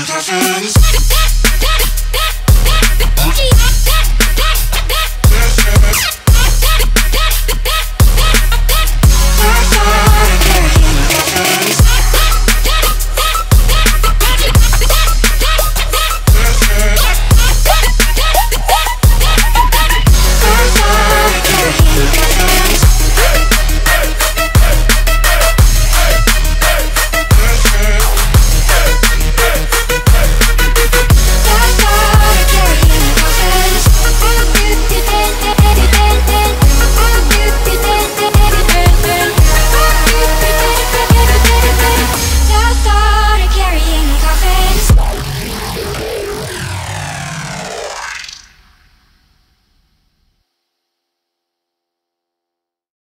friends.